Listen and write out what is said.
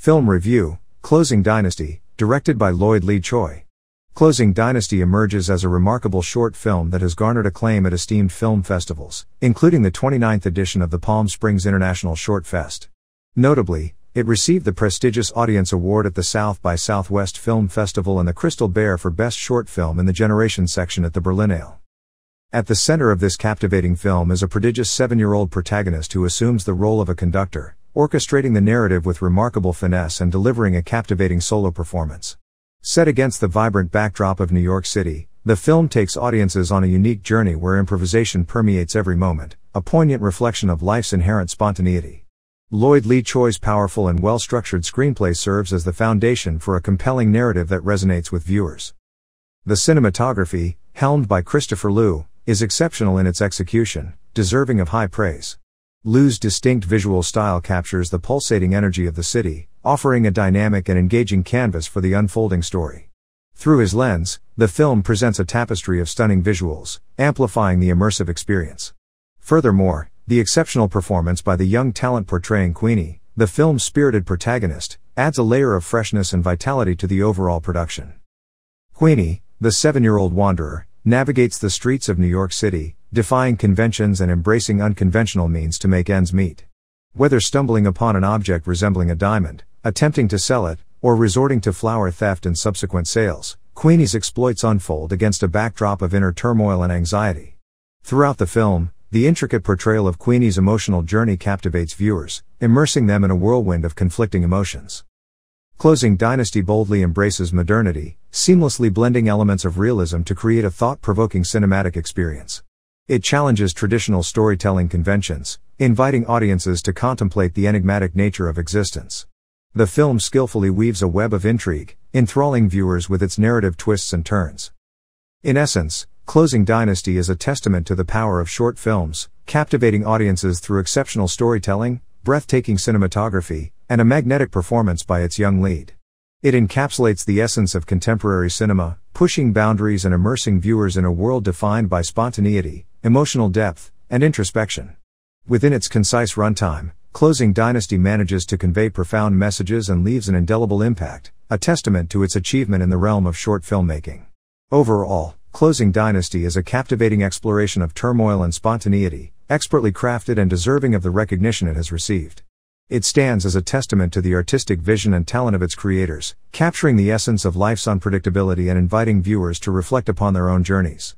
Film Review Closing Dynasty, directed by Lloyd Lee Choi. Closing Dynasty emerges as a remarkable short film that has garnered acclaim at esteemed film festivals, including the 29th edition of the Palm Springs International Short Fest. Notably, it received the prestigious Audience Award at the South by Southwest Film Festival and the Crystal Bear for Best Short Film in the Generation section at the Berlinale. At the center of this captivating film is a prodigious seven year old protagonist who assumes the role of a conductor, orchestrating the narrative with remarkable finesse and delivering a captivating solo performance. Set against the vibrant backdrop of New York City, the film takes audiences on a unique journey where improvisation permeates every moment, a poignant reflection of life's inherent spontaneity. Lloyd Lee Choi's powerful and well structured screenplay serves as the foundation for a compelling narrative that resonates with viewers. The cinematography, helmed by Christopher Liu, is exceptional in its execution, deserving of high praise. Liu's distinct visual style captures the pulsating energy of the city, offering a dynamic and engaging canvas for the unfolding story. Through his lens, the film presents a tapestry of stunning visuals, amplifying the immersive experience. Furthermore, the exceptional performance by the young talent portraying Queenie, the film's spirited protagonist, adds a layer of freshness and vitality to the overall production. Queenie, the seven year old wanderer, navigates the streets of New York City, defying conventions and embracing unconventional means to make ends meet. Whether stumbling upon an object resembling a diamond, attempting to sell it, or resorting to flower theft and subsequent sales, Queenie's exploits unfold against a backdrop of inner turmoil and anxiety. Throughout the film, the intricate portrayal of Queenie's emotional journey captivates viewers, immersing them in a whirlwind of conflicting emotions. Closing Dynasty boldly embraces modernity, seamlessly blending elements of realism to create a thought provoking cinematic experience. It challenges traditional storytelling conventions, inviting audiences to contemplate the enigmatic nature of existence. The film skillfully weaves a web of intrigue, enthralling viewers with its narrative twists and turns. In essence, Closing Dynasty is a testament to the power of short films, captivating audiences through exceptional storytelling, breathtaking cinematography, and a magnetic performance by its young lead. It encapsulates the essence of contemporary cinema, pushing boundaries and immersing viewers in a world defined by spontaneity, emotional depth, and introspection. Within its concise runtime, Closing Dynasty manages to convey profound messages and leaves an indelible impact, a testament to its achievement in the realm of short filmmaking. Overall, Closing Dynasty is a captivating exploration of turmoil and spontaneity, expertly crafted and deserving of the recognition it has received. It stands as a testament to the artistic vision and talent of its creators, capturing the essence of life's unpredictability and inviting viewers to reflect upon their own journeys.